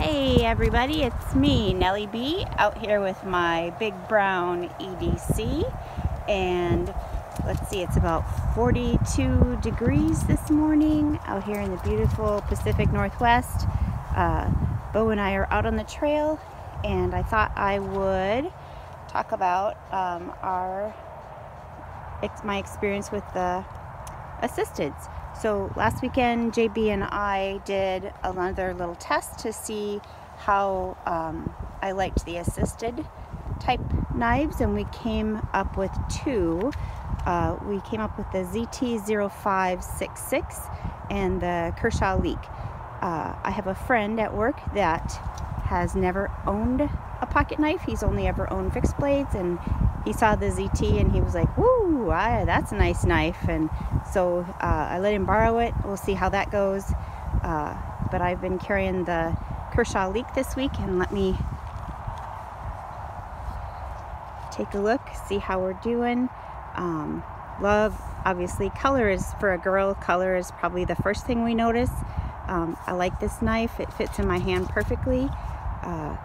Hey everybody, it's me, Nellie B, out here with my big brown EDC and let's see, it's about 42 degrees this morning out here in the beautiful Pacific Northwest. Uh, Bo and I are out on the trail and I thought I would talk about um, our my experience with the assisteds. So last weekend, JB and I did another little test to see how um, I liked the assisted type knives and we came up with two. Uh, we came up with the ZT0566 and the Kershaw Leek. Uh, I have a friend at work that has never owned a pocket knife. He's only ever owned fixed blades and he saw the ZT and he was like, woo, I, that's a nice knife. And so uh, I let him borrow it. We'll see how that goes. Uh, but I've been carrying the Kershaw Leek this week and let me take a look, see how we're doing. Um, love, obviously, color is, for a girl, color is probably the first thing we notice. Um, I like this knife. It fits in my hand perfectly. Uh,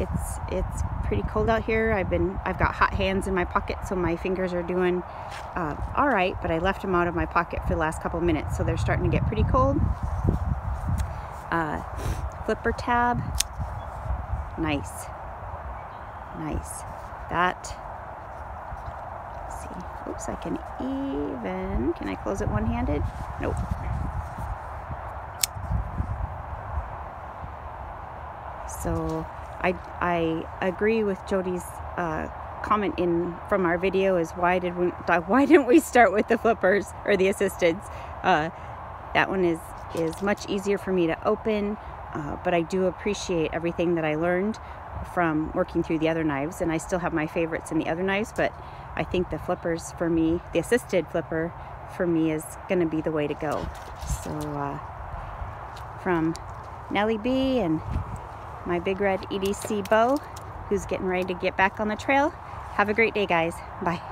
it's it's pretty cold out here. I've been I've got hot hands in my pocket, so my fingers are doing uh, all right. But I left them out of my pocket for the last couple minutes, so they're starting to get pretty cold. Uh, flipper tab, nice, nice. That. see. Oops, I can even. Can I close it one-handed? Nope. So I, I agree with Jody's uh, comment in from our video is why did we why didn't we start with the flippers or the assisteds? Uh, that one is is much easier for me to open, uh, but I do appreciate everything that I learned from working through the other knives, and I still have my favorites in the other knives, but I think the flippers for me, the assisted flipper for me is going to be the way to go. So uh, from Nellie B and my big red EDC Bo, who's getting ready to get back on the trail. Have a great day, guys. Bye.